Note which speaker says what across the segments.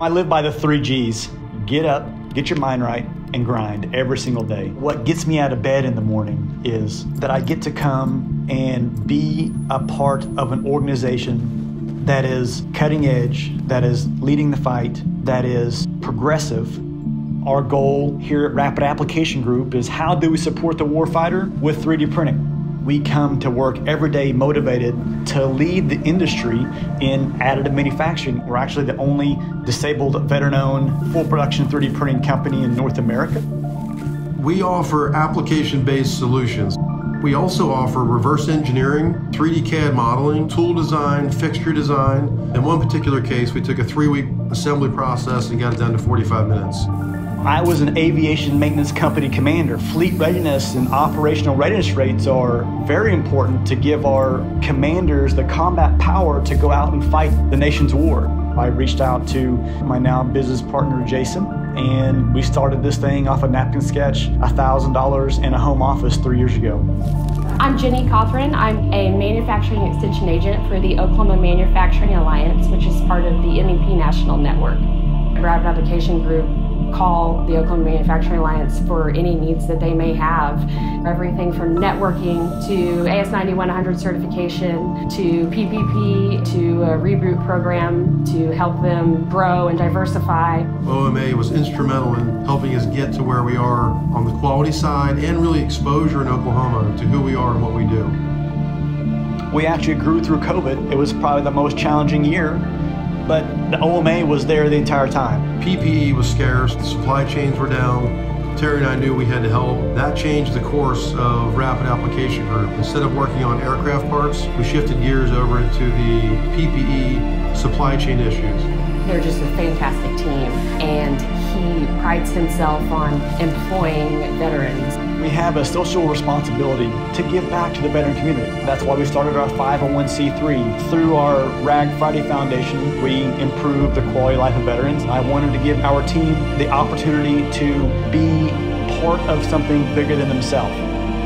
Speaker 1: I live by the three G's get up, get your mind right, and grind every single day. What gets me out of bed in the morning is that I get to come and be a part of an organization that is cutting edge, that is leading the fight, that is progressive. Our goal here at Rapid Application Group is how do we support the warfighter with 3D printing? We come to work every day motivated to lead the industry in additive manufacturing. We're actually the only disabled, veteran owned, full production 3D printing company in North America.
Speaker 2: We offer application based solutions. We also offer reverse engineering, 3D CAD modeling, tool design, fixture design. In one particular case, we took a three week assembly process and got it down to 45 minutes.
Speaker 1: I was an aviation maintenance company commander. Fleet readiness and operational readiness rates are very important to give our commanders the combat power to go out and fight the nation's war. I reached out to my now business partner, Jason, and we started this thing off a napkin sketch, $1,000 in a home office three years ago.
Speaker 3: I'm Jenny Cothran. I'm a manufacturing extension agent for the Oklahoma Manufacturing Alliance, which is part of the MEP National Network. Rapid Application Group call the Oklahoma Manufacturing Alliance for any needs that they may have. Everything from networking to AS9100 certification to PPP to a reboot program to help them grow and diversify.
Speaker 2: OMA was instrumental in helping us get to where we are on the quality side and really exposure in Oklahoma to who we are and what we do.
Speaker 1: We actually grew through COVID. It was probably the most challenging year but the OMA was there the entire time.
Speaker 2: PPE was scarce, the supply chains were down. Terry and I knew we had to help. That changed the course of Rapid Application Group. Instead of working on aircraft parts, we shifted gears over into the PPE supply chain issues.
Speaker 3: They're just a fantastic team, and he prides himself on employing veterans.
Speaker 1: We have a social responsibility to give back to the veteran community. That's why we started our 501c3. Through our RAG Friday Foundation, we improve the quality of life of veterans. I wanted to give our team the opportunity to be part of something bigger than themselves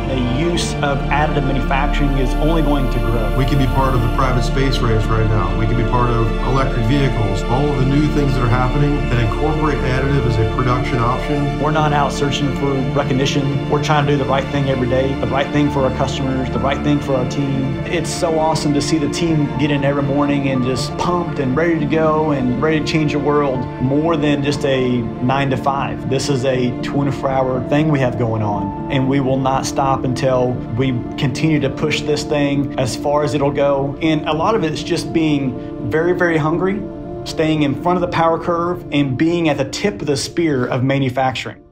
Speaker 1: the use of additive manufacturing is only going to grow.
Speaker 2: We can be part of the private space race right now. We can be part of electric vehicles, all of the new things that are happening that incorporate additive as a production option.
Speaker 1: We're not out searching for recognition. We're trying to do the right thing every day, the right thing for our customers, the right thing for our team. It's so awesome to see the team get in every morning and just pumped and ready to go and ready to change the world more than just a nine to five. This is a 24 hour thing we have going on, and we will not stop stop until we continue to push this thing as far as it'll go. And a lot of it's just being very, very hungry, staying in front of the power curve, and being at the tip of the spear of manufacturing.